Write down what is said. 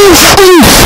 Deus